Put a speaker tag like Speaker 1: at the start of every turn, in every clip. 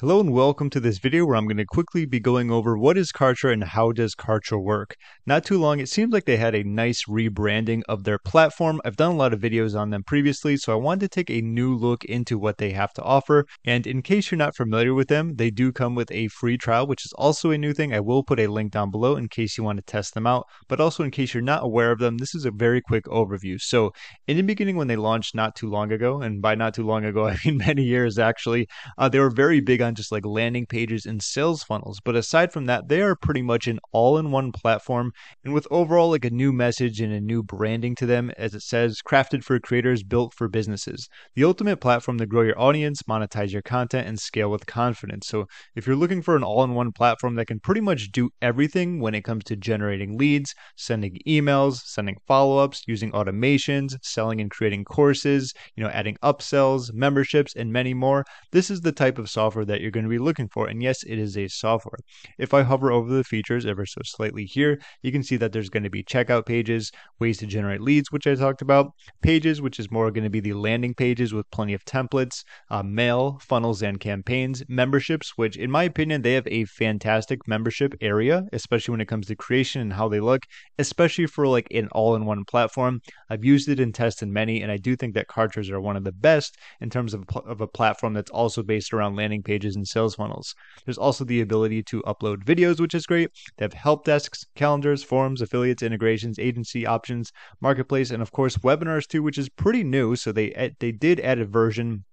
Speaker 1: Hello and welcome to this video where I'm going to quickly be going over what is Kartra and how does Kartra work. Not too long, it seems like they had a nice rebranding of their platform. I've done a lot of videos on them previously, so I wanted to take a new look into what they have to offer. And in case you're not familiar with them, they do come with a free trial, which is also a new thing. I will put a link down below in case you want to test them out. But also in case you're not aware of them, this is a very quick overview. So in the beginning when they launched not too long ago, and by not too long ago, I mean many years actually, uh, they were very big on on just like landing pages and sales funnels. But aside from that, they are pretty much an all in one platform and with overall like a new message and a new branding to them, as it says, crafted for creators, built for businesses. The ultimate platform to grow your audience, monetize your content, and scale with confidence. So if you're looking for an all in one platform that can pretty much do everything when it comes to generating leads, sending emails, sending follow ups, using automations, selling and creating courses, you know, adding upsells, memberships, and many more, this is the type of software that that you're going to be looking for. And yes, it is a software. If I hover over the features ever so slightly here, you can see that there's going to be checkout pages, ways to generate leads, which I talked about, pages, which is more going to be the landing pages with plenty of templates, uh, mail, funnels, and campaigns, memberships, which in my opinion, they have a fantastic membership area, especially when it comes to creation and how they look, especially for like an all in one platform. I've used it in and tested many, and I do think that Kartras are one of the best in terms of, of a platform that's also based around landing pages pages and sales funnels. There's also the ability to upload videos, which is great. They have help desks, calendars, forums, affiliates, integrations, agency options, marketplace, and of course webinars too, which is pretty new. So they they did add a version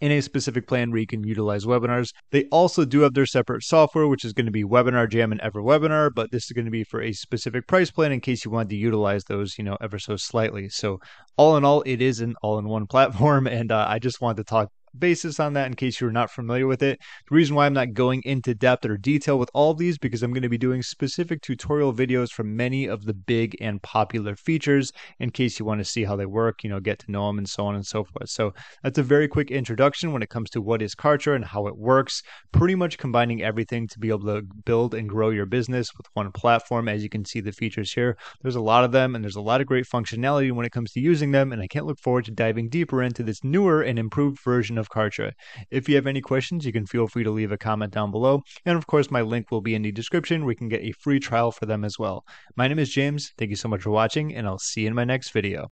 Speaker 1: in a specific plan where you can utilize webinars. They also do have their separate software, which is going to be Webinar Jam and EverWebinar, but this is going to be for a specific price plan in case you wanted to utilize those, you know, ever so slightly. So all in all, it is an all-in-one platform, and uh, I just wanted to talk basis on that in case you're not familiar with it. The reason why I'm not going into depth or detail with all of these because I'm going to be doing specific tutorial videos for many of the big and popular features in case you want to see how they work, you know, get to know them and so on and so forth. So that's a very quick introduction when it comes to what is Kartra and how it works, pretty much combining everything to be able to build and grow your business with one platform. As you can see the features here, there's a lot of them and there's a lot of great functionality when it comes to using them and I can't look forward to diving deeper into this newer and improved version Kartra. If you have any questions, you can feel free to leave a comment down below. And of course, my link will be in the description where you can get a free trial for them as well. My name is James. Thank you so much for watching, and I'll see you in my next video.